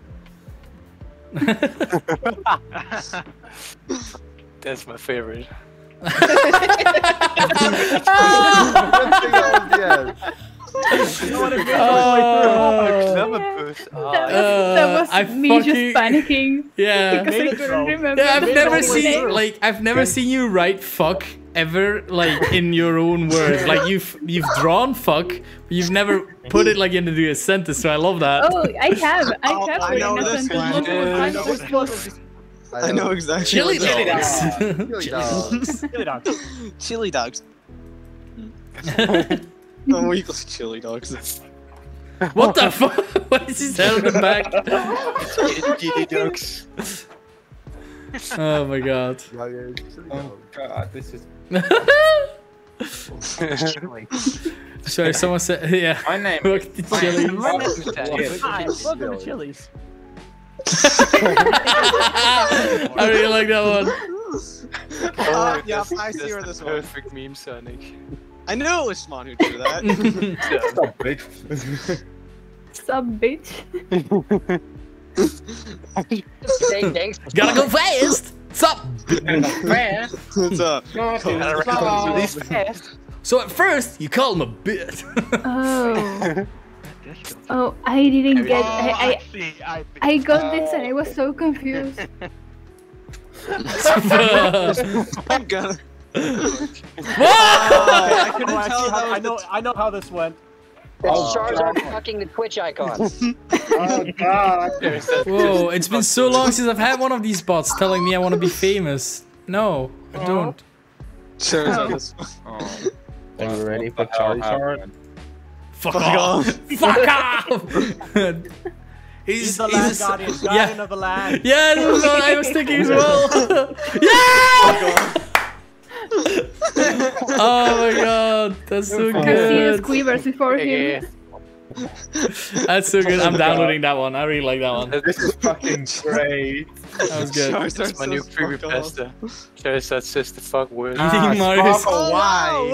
Speaker 10: That's my favorite.
Speaker 3: Yes.
Speaker 6: You know what it means?
Speaker 1: Oh.
Speaker 4: That was, that was
Speaker 1: I
Speaker 4: me
Speaker 1: fucking-
Speaker 4: just panicking
Speaker 1: Yeah.
Speaker 4: because I couldn't remember.
Speaker 1: Yeah, I've never seen like I've never seen you write fuck ever like in your own words. Like you've you've drawn fuck, but you've never put it like into a sentence. So I love that.
Speaker 4: Oh, I have. I
Speaker 11: Oh,
Speaker 4: have.
Speaker 11: I know this one.
Speaker 4: Multiple
Speaker 11: I know I know exactly.
Speaker 1: Chili
Speaker 11: what it
Speaker 1: dogs.
Speaker 3: Chili dogs.
Speaker 6: Chili dog.
Speaker 11: Chili dogs. Oh, we call chili dogs.
Speaker 1: what the fuck? What is his helmet back?
Speaker 10: Giddy ducks.
Speaker 1: Oh my god.
Speaker 3: Yeah, yeah, chili
Speaker 5: Oh god, this is...
Speaker 1: Sorry, someone said yeah.
Speaker 5: My name
Speaker 1: Fuck the chili.
Speaker 8: My name is Daniel.
Speaker 6: Hi, welcome to Chili's.
Speaker 1: I really like that one.
Speaker 11: Uh, yeah, I see where this one.
Speaker 10: Perfect meme, Sonic.
Speaker 11: I knew it was Swan who drew that.
Speaker 5: Stop, bitch.
Speaker 4: Sup, bitch.
Speaker 1: Gotta go fast. Sup?
Speaker 11: What's up?
Speaker 10: Release fast.
Speaker 1: So at first you call him a bit.
Speaker 4: Oh. Oh, I didn't get.
Speaker 12: Oh,
Speaker 4: I, I,
Speaker 12: see, I see.
Speaker 4: I got this and I was oh, so confused.
Speaker 11: I'm gonna.
Speaker 1: Whoa!
Speaker 11: I couldn't
Speaker 6: Oh,
Speaker 11: tell
Speaker 6: actually,
Speaker 11: that
Speaker 6: I know, I know how this went.
Speaker 7: It's oh, Charizard fucking the Twitch icon.
Speaker 5: Oh god.
Speaker 1: Whoa, it's been so long since I've had one of these bots telling me I want to be famous. No, I don't.
Speaker 11: Charizard is.
Speaker 5: Oh.
Speaker 8: Are you ready for
Speaker 5: What the
Speaker 8: Charizard?
Speaker 5: Happened?
Speaker 1: Fuck,
Speaker 11: Fuck
Speaker 1: off.
Speaker 11: off.
Speaker 1: Fuck off! He's,
Speaker 6: He's the land
Speaker 1: he's-
Speaker 6: guardian,
Speaker 1: yeah.
Speaker 6: guardian of the land.
Speaker 1: Yeah, this is what I was thinking as well. yeah! oh my god, that's so good.
Speaker 4: I can see the
Speaker 1: good.
Speaker 4: squeavers before him.
Speaker 1: That's so good. I'm downloading that one. I really like that one.
Speaker 5: This is fucking great.
Speaker 1: That was good.
Speaker 10: That's my new creepypasta. Charizard says the fuck word.
Speaker 5: Ah,
Speaker 1: Eating Mario's-
Speaker 5: Sparkle, why?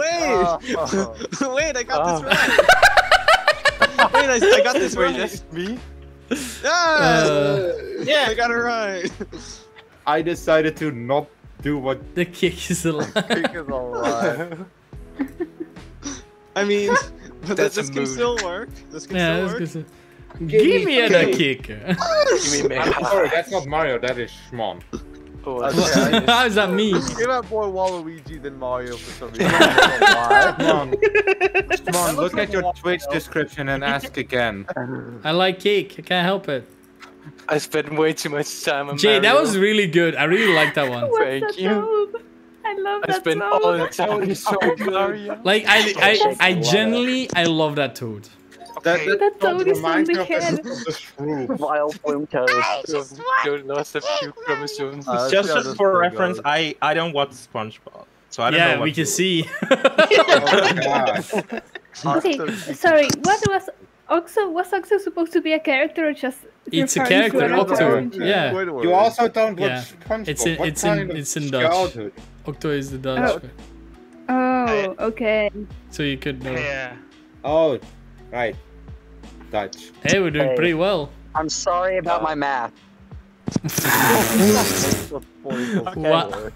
Speaker 11: wait! wait, I got
Speaker 10: Oh.
Speaker 11: this right. wait, I, I got this
Speaker 10: Wait,
Speaker 11: right.
Speaker 10: just me?
Speaker 11: Yeah,
Speaker 1: Uh,
Speaker 11: yeah, I got it right.
Speaker 5: I decided to not do what
Speaker 1: the kick is alive.
Speaker 3: Kick is alive.
Speaker 11: I mean, but
Speaker 10: That's
Speaker 11: this
Speaker 10: a
Speaker 11: can
Speaker 10: mood.
Speaker 11: still work. This can
Speaker 1: Yeah,
Speaker 11: still
Speaker 1: that's
Speaker 11: work.
Speaker 1: good. Give me a
Speaker 5: Okay.
Speaker 1: kicker.
Speaker 10: Give me
Speaker 5: I'm sorry, that's not Mario, that is Shmon.
Speaker 10: Oh,
Speaker 3: Okay.
Speaker 1: How does that mean?
Speaker 3: Give that boy Waluigi than Mario for some reason. I don't know why.
Speaker 5: Come on. Come on, look at your Twitch description and ask again.
Speaker 1: I like cake. I can't help it.
Speaker 10: I spent way too much time on
Speaker 1: Jay, that was really good. I really like that one.
Speaker 10: Thank
Speaker 4: that
Speaker 10: you.
Speaker 4: Toad? I love
Speaker 10: I
Speaker 4: that
Speaker 10: spent
Speaker 4: toad.
Speaker 10: all the time so Mario.
Speaker 1: Like I, I, I genuinely, I love that toad.
Speaker 5: That,
Speaker 4: That toad is
Speaker 5: reminds
Speaker 4: on
Speaker 5: me
Speaker 4: the
Speaker 5: of
Speaker 4: head.
Speaker 5: of the shrew.
Speaker 7: Vile plume toad.
Speaker 10: You lost a few chromosomes.
Speaker 3: Uh,
Speaker 13: Just, just for reference,
Speaker 3: goes.
Speaker 13: I I don't watch SpongeBob, so I don't know
Speaker 1: Yeah, we can see.
Speaker 5: Oh.
Speaker 4: Okay, sorry. What was Oxo? Was Oxo supposed to be a character or just?
Speaker 1: It's a
Speaker 4: referring to
Speaker 1: character,
Speaker 4: another
Speaker 1: Octo.
Speaker 4: character?
Speaker 1: Yeah.
Speaker 5: You also don't watch
Speaker 1: Yeah.
Speaker 5: SpongeBob.
Speaker 1: It's in-
Speaker 5: what
Speaker 1: it's in-
Speaker 5: of
Speaker 1: it's in Dutch.
Speaker 5: childhood?
Speaker 1: Octo is the Dutch.
Speaker 4: Oh. oh, okay.
Speaker 1: So you could know.
Speaker 12: Yeah.
Speaker 5: Oh, right. Dutch.
Speaker 1: Hey, we're doing
Speaker 7: Hey.
Speaker 1: pretty well.
Speaker 7: I'm sorry about my math.
Speaker 1: What?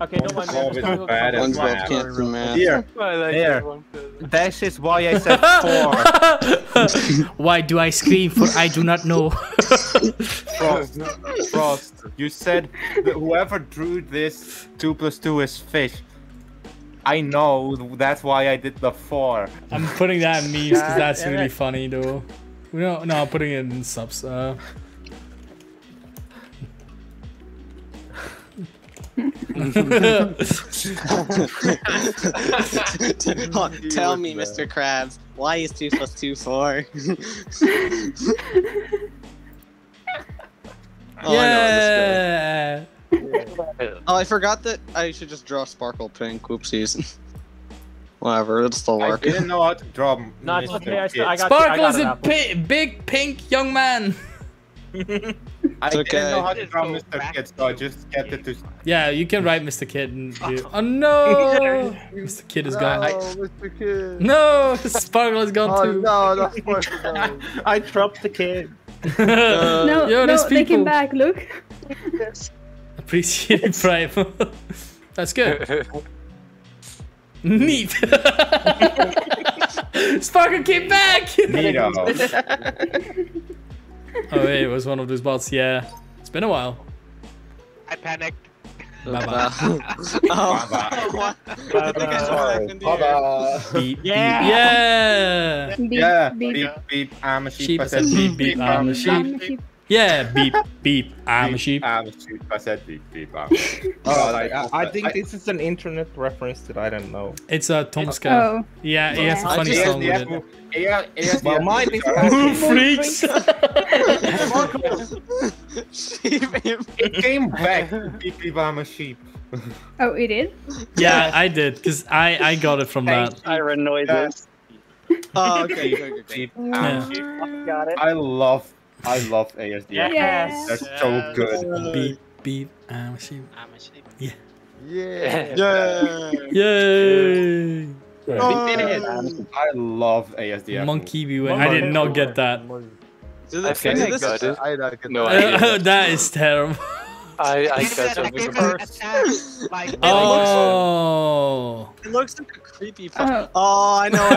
Speaker 6: Okay, don't mind me. I'm just
Speaker 5: it's
Speaker 6: gonna go-
Speaker 5: bad at
Speaker 11: One's both
Speaker 5: math.
Speaker 11: can't do math.
Speaker 5: Here,
Speaker 10: I like
Speaker 5: There.
Speaker 10: that one better.
Speaker 5: that is why I said four.
Speaker 1: Why do I scream? For I do not know.
Speaker 5: Frost. Frost. You said that whoever drew this, 2 plus 2 is fish. I know, that's why I did the 4.
Speaker 1: I'm putting that in memes because that's really funny, though. No, no, I'm putting it in subs. Uh,
Speaker 11: Tell me, Mr. Krabs, why is two plus two four? Oh, I know this guy.
Speaker 1: yeah.
Speaker 11: Oh, I forgot that I should just draw Sparkle Pink. Whoopsies. Whatever, it'll still
Speaker 5: I
Speaker 11: work.
Speaker 5: didn't know how to draw
Speaker 6: No, it's okay. I, still, I got
Speaker 1: Sparkle is a pi- big pink young man.
Speaker 5: I
Speaker 11: It's
Speaker 5: didn't know how to draw Mr. Kid, so I just kept it to.
Speaker 1: Yeah, you can write Mr. Kid. And do... Oh no! Mr. Kid is
Speaker 3: No,
Speaker 1: gone.
Speaker 3: Mr. Kid.
Speaker 1: No, Sparkle is gone
Speaker 3: Oh
Speaker 1: too.
Speaker 3: no, that's Sparkle.
Speaker 13: I dropped the kid.
Speaker 4: No,
Speaker 1: Yo,
Speaker 4: no, they came back. Look.
Speaker 1: Appreciate it, Prime. That's good. Neat. Sparkle came back.
Speaker 5: Neato.
Speaker 1: oh wait, it was one of those bots. Yeah, it's been a while.
Speaker 12: I panicked.
Speaker 1: Bye bye.
Speaker 11: oh, what? I think I know what happened here.
Speaker 5: Bye-bye.
Speaker 1: Beep,
Speaker 6: Yeah.
Speaker 1: beep. Yeah.
Speaker 4: Beep,
Speaker 5: Yeah,
Speaker 4: beep.
Speaker 5: beep, beep, I'm a sheep.
Speaker 1: Sheep
Speaker 5: I
Speaker 1: said
Speaker 5: said
Speaker 1: beep, beep, I'm a sheep.
Speaker 4: I'm a sheep.
Speaker 1: Yeah, beep, beep. I'm a sheep.
Speaker 5: I'm a sheep. I said beep, beep, I'm a sheep.
Speaker 8: Oh, uh,
Speaker 5: like,
Speaker 8: I, I think this is an internet reference that I don't know.
Speaker 1: It's a Tomska.
Speaker 4: Oh.
Speaker 1: Yeah, he has a funny
Speaker 11: just-
Speaker 1: song with it.
Speaker 5: Yeah, yeah,
Speaker 8: Well, mine is
Speaker 1: Who freaks?
Speaker 5: It came back. Beep, beep, I'm a sheep.
Speaker 4: Oh, it did.
Speaker 1: yeah, I did, because I, I got it from that.
Speaker 7: Siren noises.
Speaker 11: Oh, okay, okay, okay.
Speaker 5: Sheep, I'm
Speaker 1: Yeah.
Speaker 5: a sheep.
Speaker 7: Got it.
Speaker 5: I love, I love ASDF.
Speaker 6: Yes.
Speaker 5: That's so good.
Speaker 1: Beep, beep. I'm a sheep.
Speaker 11: I'm a sheep.
Speaker 3: Yeah.
Speaker 11: Yeah.
Speaker 1: Yay!
Speaker 11: Oh.
Speaker 5: I love ASDF.
Speaker 1: Monkey beware. I did not get that.
Speaker 11: Did
Speaker 10: I think I
Speaker 11: this-
Speaker 10: got it.
Speaker 3: I don't get
Speaker 10: No idea.
Speaker 1: that is terrible.
Speaker 10: I, I
Speaker 12: Give
Speaker 10: got
Speaker 12: that, I
Speaker 10: something
Speaker 12: gave
Speaker 10: oh.
Speaker 12: it an attack. Like,
Speaker 1: Oh.
Speaker 11: It looks like a creepy. Uh. Fu-
Speaker 4: Oh.
Speaker 11: oh, I know.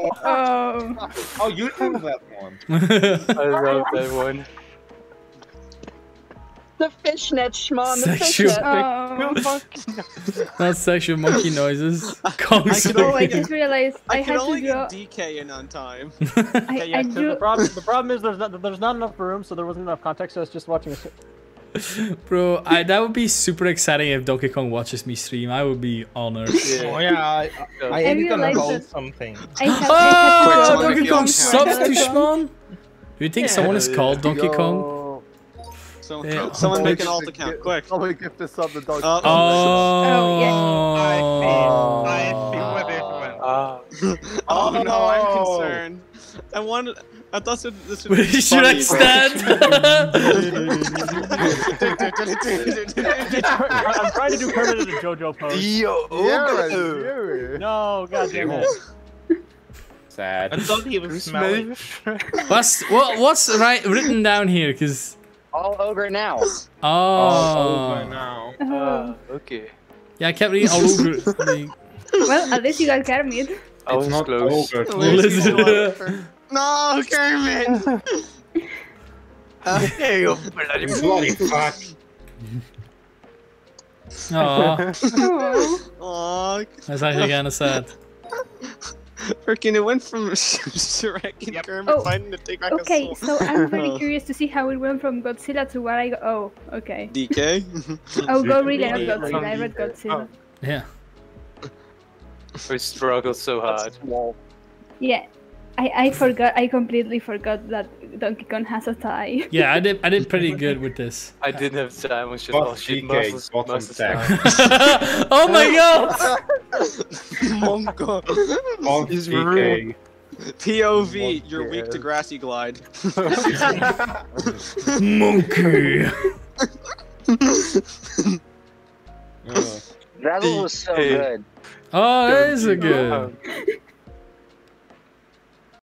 Speaker 5: Oh,
Speaker 4: oh.
Speaker 5: Oh. oh, you know that one.
Speaker 10: I love that one.
Speaker 7: The fishnet, Shmon, the
Speaker 1: Sexual.
Speaker 7: fishnet.
Speaker 4: Um, oh.
Speaker 1: That's sexual monkey noises.
Speaker 11: I
Speaker 1: Comes
Speaker 11: can
Speaker 4: Oh, I just realized I,
Speaker 11: I
Speaker 4: had
Speaker 11: can only
Speaker 4: to draw.
Speaker 11: get DK in on time.
Speaker 4: I,
Speaker 6: Okay, yeah,
Speaker 4: I
Speaker 6: 'cause
Speaker 4: drew.
Speaker 6: the problem the problem is there's not there's not enough room, so there wasn't enough context. So I was just watching. A,
Speaker 1: Bro, I, that would be super exciting if Donkey Kong watches me stream. I would be honored.
Speaker 8: Oh yeah, I, I, I
Speaker 4: I
Speaker 8: edited on
Speaker 4: realized
Speaker 8: something.
Speaker 4: I have,
Speaker 1: Oh,
Speaker 4: I
Speaker 1: Donkey Kong
Speaker 4: to
Speaker 1: subs to
Speaker 4: Donkey
Speaker 1: Do you think someone is called Donkey Kong?
Speaker 3: Yo.
Speaker 11: Someone,
Speaker 1: Yeah.
Speaker 11: someone make an
Speaker 3: Someone
Speaker 11: alt
Speaker 3: gift-
Speaker 11: account, quick.
Speaker 3: Someone gift us sub the dog.
Speaker 11: Uh,
Speaker 1: Oh.
Speaker 12: I see where this went.
Speaker 10: Ah.
Speaker 11: Oh,
Speaker 3: Oh,
Speaker 11: no, I'm
Speaker 3: no.
Speaker 11: concerned. I wanted. I thought this would, this would be
Speaker 1: Should I stand?
Speaker 6: I'm trying to do Kermit in a JoJo pose.
Speaker 3: Oh, yeah, yeah.
Speaker 6: No, god damn it.
Speaker 5: Sad.
Speaker 8: I thought he was smelling.
Speaker 1: what's what, what's right written down here? Cause
Speaker 7: All ogre now.
Speaker 1: oh,
Speaker 8: now.
Speaker 4: Oh.
Speaker 10: Okay.
Speaker 1: yeah, I kept reading all over.
Speaker 4: Well, at least you got Kermit.
Speaker 10: I was
Speaker 5: It's not
Speaker 10: close.
Speaker 5: ogre.
Speaker 1: Listen.
Speaker 11: No, Kermit.
Speaker 12: Hey, you bloody
Speaker 5: Bloody fuck.
Speaker 1: Aw,
Speaker 4: Oh.
Speaker 11: Aw,
Speaker 1: that's actually kind of sad.
Speaker 11: freaking! It went from Shrek and
Speaker 12: Yep.
Speaker 11: Kermit
Speaker 4: Oh,
Speaker 11: fighting to take back
Speaker 4: Okay,
Speaker 11: a soul.
Speaker 4: so I'm very
Speaker 11: Oh.
Speaker 4: curious to see how it went from Godzilla to what I got. Oh, okay.
Speaker 11: DK.
Speaker 4: Oh, Gorilla, not
Speaker 9: Really?
Speaker 4: Godzilla. I read Godzilla.
Speaker 1: Yeah.
Speaker 10: We struggled so hard.
Speaker 4: Yeah. I, I forgot. I completely forgot that Donkey Kong has a tie.
Speaker 1: Yeah, I did. I did pretty good with this.
Speaker 10: I didn't have time. I was just oh shit,
Speaker 5: DK?
Speaker 10: muscles,
Speaker 5: Bottom
Speaker 10: muscles
Speaker 1: oh my god!
Speaker 11: Monko.
Speaker 5: On
Speaker 11: He's
Speaker 5: DK.
Speaker 11: POV, you're weak to grassy glide.
Speaker 1: Monkey.
Speaker 7: That one was so good.
Speaker 1: Oh, that is a good.